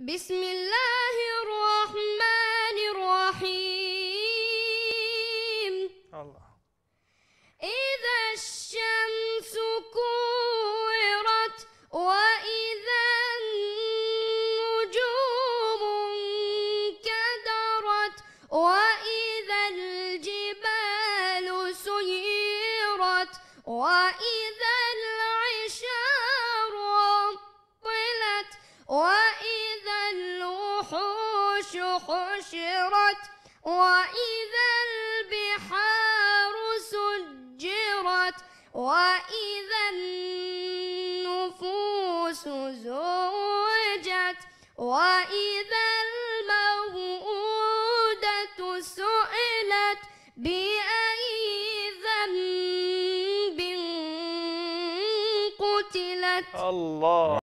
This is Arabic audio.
بسم الله الرحمن الرحيم. الله. إذا الشمس كورت وإذا النجوم انكدرت وإذا الجبال سيرت وإذا العشار عطلت وإذا الوحوش حشرت وإذا البحار سجرت وإذا النفوس زوجت وإذا الموءودة سئلت بأي ذنب قتلت. الله.